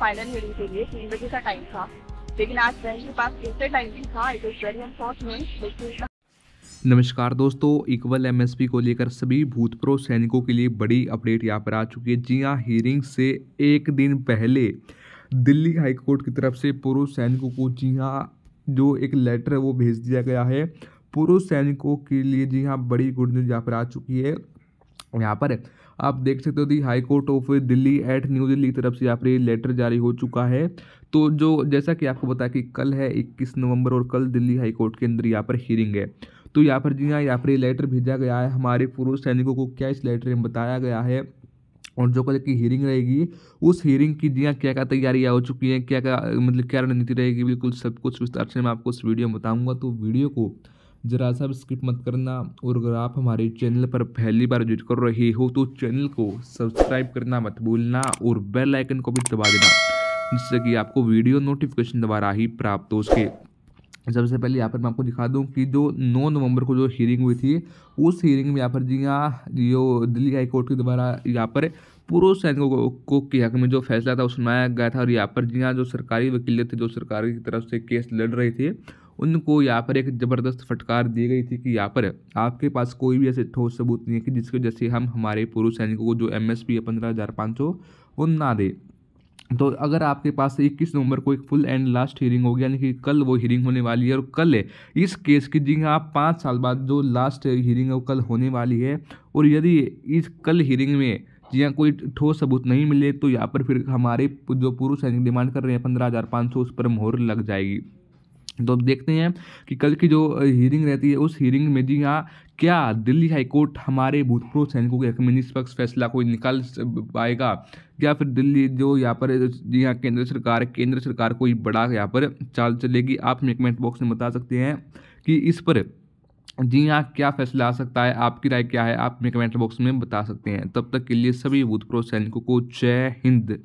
Final hearing के लिए तीन बजे का टाइम था। लेकिन आज बेंच के पास दूसरे टाइमिंग था इट इज़ वेरी अनफॉर्चुनेट लेकिन नमस्कार दोस्तों, इक्वल एमएसपी को लेकर सभी भूतपूर्व सैनिकों के लिए बड़ी अपडेट यहाँ पर आ चुकी है। जी हाँ हियरिंग से एक दिन पहले दिल्ली हाईकोर्ट की तरफ़ से पूर्व सैनिकों को जी हाँ जो एक लेटर है वो भेज दिया गया है। पूर्व सैनिकों के लिए जी हाँ बड़ी गुड न्यूज़ यहाँ पर आ चुकी है। यहाँ पर। आप देख सकते हो the High Court of Delhi at New Delhi की तरफ़ से यहाँ पर ये लेटर जारी हो चुका है। तो जो जैसा कि आपको बताया कि कल है 21 नवंबर और कल दिल्ली हाई कोर्ट के अंदर यहाँ पर हियरिंग है। तो यहाँ पर जी हाँ यहाँ पर ये लेटर भेजा गया है। हमारे पूर्व सैनिकों को क्या इस लेटर में बताया गया है और जो कल की हियरिंग रहेगी, उस हियरिंग की जी हाँ क्या क्या तैयारियाँ हो चुकी हैं, क्या क्या मतलब क्या रणनीति रहेगी, बिल्कुल सब कुछ विस्तार से मैं आपको इस वीडियो में बताऊँगा। तो वीडियो को जरा सा स्किप मत करना। और अगर आप हमारे चैनल पर पहली बार विज़िट कर रहे हो तो चैनल को सब्सक्राइब करना मत भूलना और बेल आइकन को भी दबा देना, जिससे कि आपको वीडियो नोटिफिकेशन द्वारा ही प्राप्त हो सके। सबसे पहले यहाँ पर मैं आपको दिखा दूँ कि जो 9 नवंबर को जो हियरिंग हुई थी, उस हियरिंग में यहाँ पर जी हाँ जो दिल्ली हाई कोर्ट के द्वारा यहाँ पर पूर्व सैनिकों को, के हक में जो फैसला था, वो सुनाया गया था और यहाँ पर जी हाँ जो सरकारी वकील थे, जो सरकारी की तरफ़ से केस लड़ रहे थे उनको यहाँ पर एक ज़बरदस्त फटकार दी गई थी कि यहाँ पर आपके पास कोई भी ऐसे ठोस सबूत नहीं है कि जिसकी वजह से हम हमारे पूर्व सैनिकों को जो एम एस पी है पंद्रह हज़ार पाँच सौ, वो ना दे। तो अगर आपके पास इक्कीस नवंबर को एक फुल एंड लास्ट हियरिंग होगी यानी कि कल वो हियरिंग होने वाली है और कल है इस केस की जी हाँ पाँच साल बाद जो लास्ट हियरिंग है वो कल होने वाली है और यदि इस कल हियरिंग में जी हाँ कोई ठोस सबूत नहीं मिले तो यहाँ पर फिर हमारे जो पूर्व सैनिक डिमांड कर रहे हैं पंद्रह हज़ार पाँच सौ उस पर मोहर लग जाएगी। तो अब देखते हैं कि कल की जो हियरिंग रहती है, उस हियरिंग में जी हाँ क्या दिल्ली हाईकोर्ट हमारे भूतपूर्व सैनिकों के हक में निष्पक्ष फैसला कोई निकाल पाएगा? या फिर दिल्ली जो यहाँ पर, जी हाँ केंद्र सरकार केंद्र सरकार कोई बड़ा यहाँ पर चाल चलेगी? आप हमें कमेंट बॉक्स में बता सकते हैं कि इस पर जी हाँ क्या फैसला आ सकता है? आपकी राय क्या है? आप हमें कमेंट बॉक्स में बता सकते हैं। तब तक के लिए सभी भूतपूर्व सैनिकों को जय हिंद।